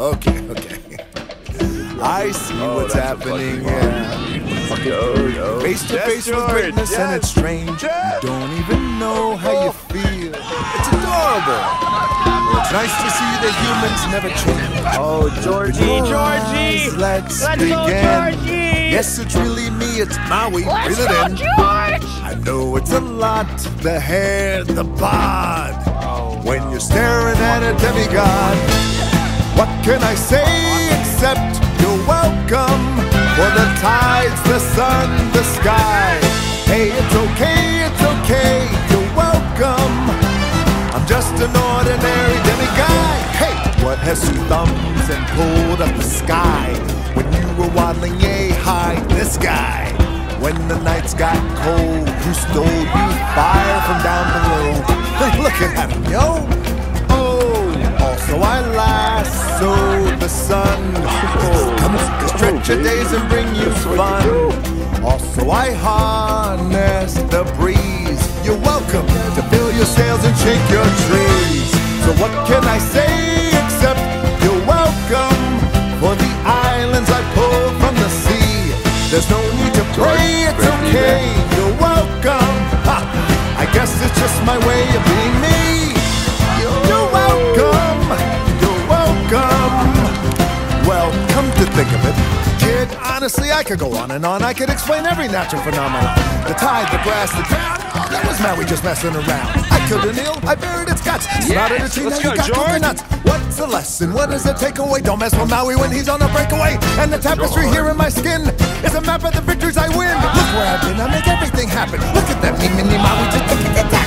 Okay, okay. I see Oh, what's happening. fucking Yeah. Yo, yo. Face to Yes, face with George, greatness, and it's strange. Yeah. You don't even know how you oh. feel. It's adorable. It's nice to see that humans never change. Oh, Georgie, Georgie. eyes, Let's, Let's go, begin. Georgie. Yes, it's really me. It's Maui. Let's Breathe it in. George! I know it's a lot. The hair, the bod. Oh, when you're staring at a demigod. Can I say except you're welcome for the tides, the sun, the sky? Hey, it's okay, it's okay, you're welcome. I'm just an ordinary demiguy. Hey, what has two thumbs and pulled up the sky? When you were waddling yay high, this guy. When the nights got cold, who stole you fire from down below? The sun. Oh, stretch your days and bring you fun. Also I harness the breeze. You're welcome to fill your sails and shake your trees. So what can I say except you're welcome for the islands I pull from the sea. There's no need to pray, it's okay. You're welcome. Ha! I guess it's just my way of being to think of it, kid, honestly, I could go on and on. I could explain every natural phenomenon. The tide, the grass, the ground. That was Maui just messing around. I killed an eel, I buried its guts. Snotted a tree, now you go, got George. coconuts. What's the lesson? What does it take away? Don't mess with Maui when he's on a breakaway. And the tapestry here in my skin is a map of the victories I win. Look where I've been, I make everything happen. Look at that, me, mini Maui, just look at that.